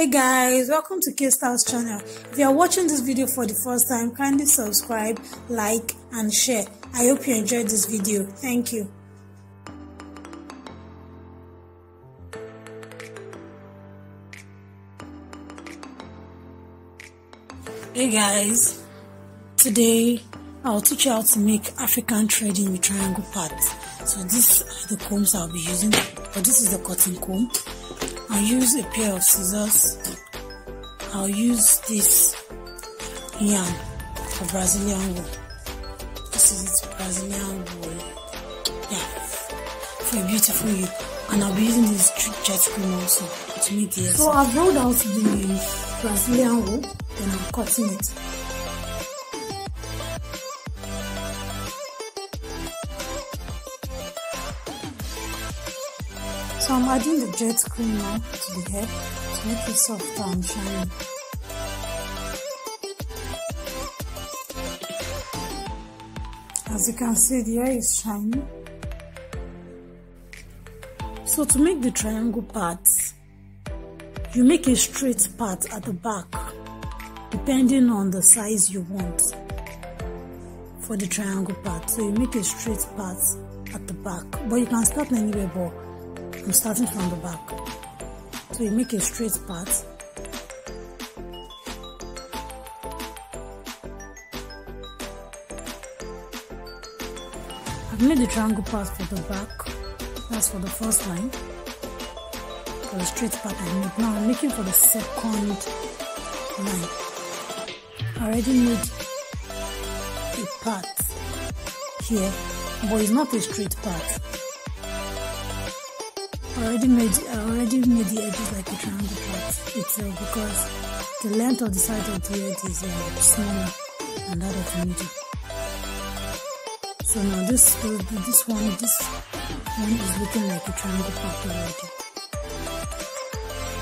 hey guys welcome to Kay Styles channel. If you are watching this video for the first time kindly subscribe like and share. I hope you enjoyed this video. Thank you. Hey guys today i'll teach you how to make african threading with triangle parts so these are the combs i'll be using but this is the cotton comb I'll use a pair of scissors. I'll use this yarn for Brazilian wool. This is it, Brazilian wool. Yeah, for a beautiful look. And I'll be using this jet cream also to make the So I've rolled out the Brazilian wool, then I'm cutting it. So I'm adding the jet cream now to the hair to make it softer and shiny. As you can see, the hair is shiny. So to make the triangle parts, you make a straight part at the back depending on the size you want for the triangle part. So you make a straight part at the back, but you can start anywhere but I'm starting from the back. So you make a straight part. I've made the triangle part for the back. That's for the first line. For the straight part I made. Now I'm making for the second line. I already made a part here, but it's not a straight part. Already made I already made the edges like a triangle part itself because the length of the side of the edge is uh, smaller than that of the middle. So now this this one this one is looking like a triangle part already.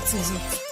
This is it.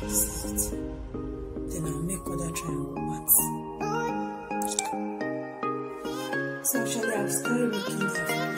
first. Then I'll make other triangle parts. So actually, I'm still making them.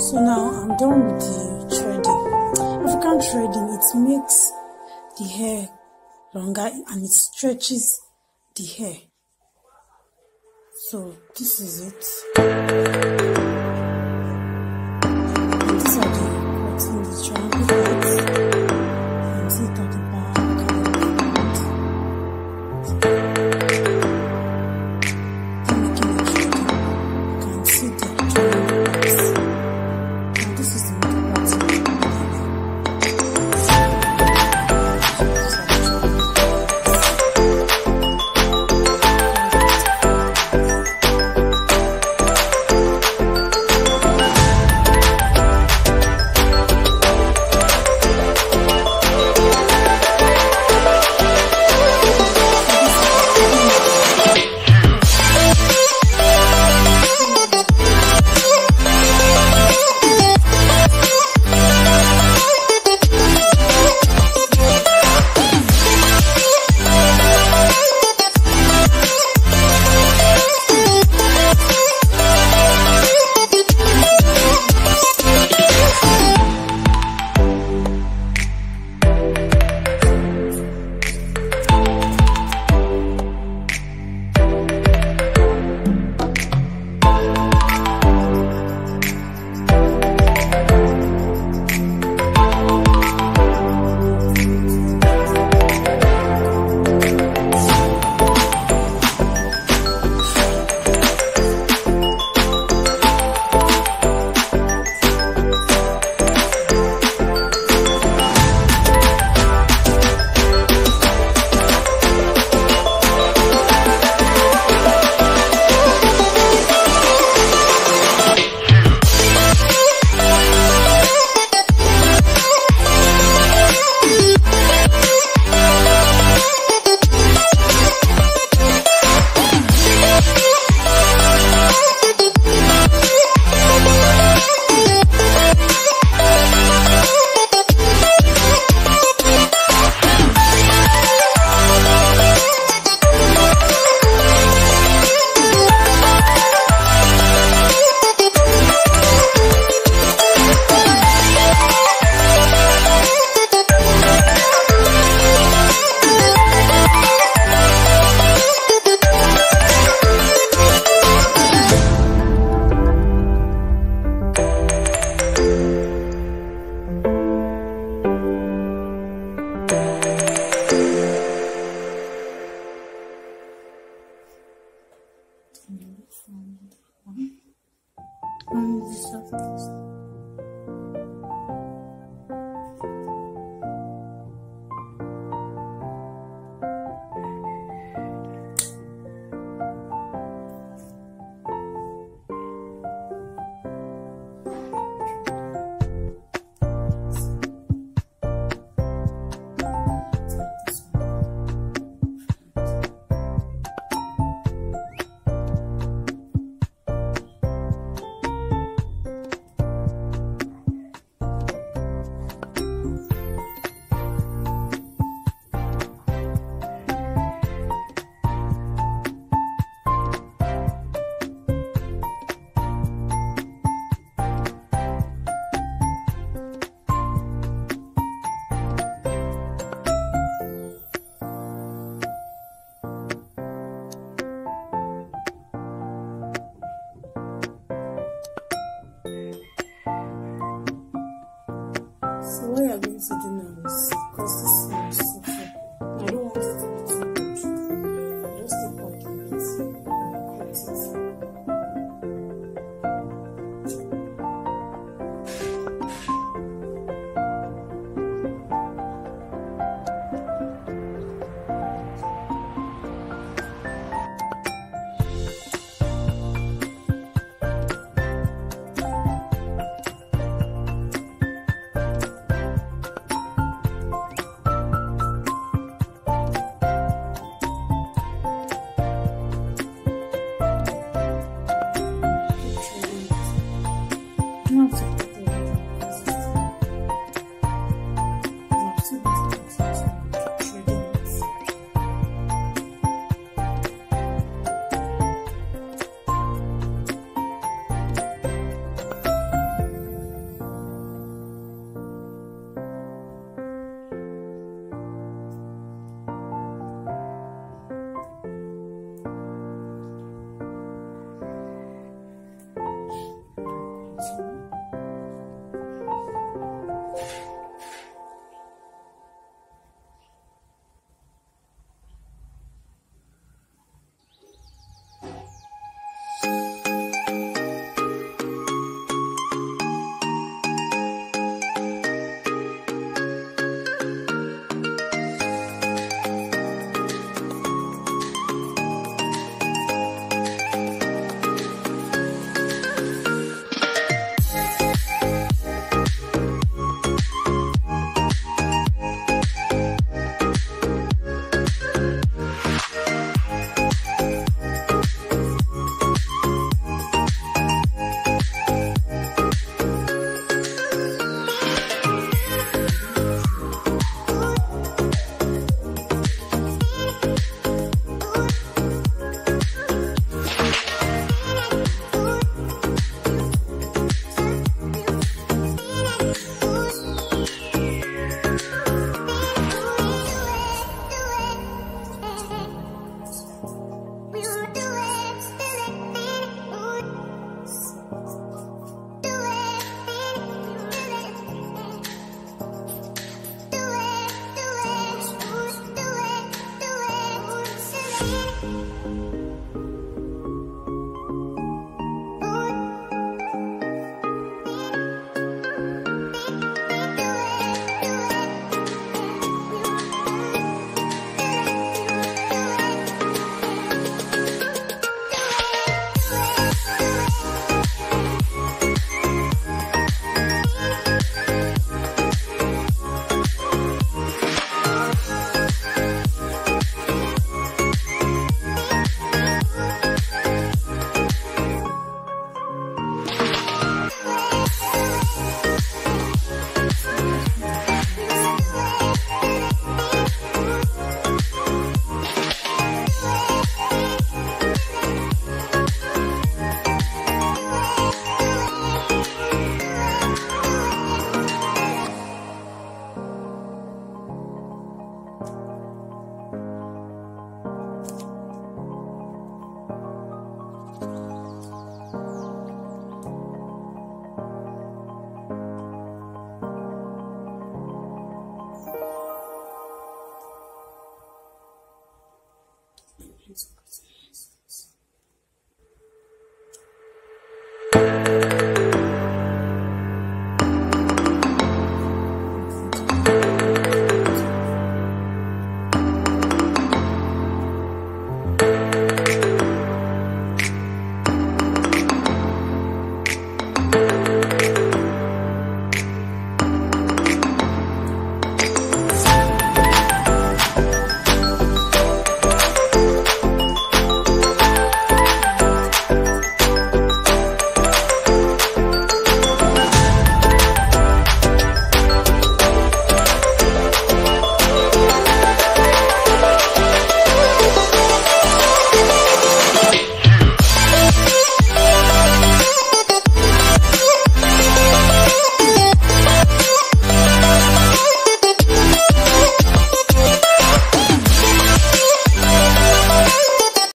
So now I'm done with the threading. African threading, it makes the hair longer and it stretches the hair. So this is it. Um, the softest.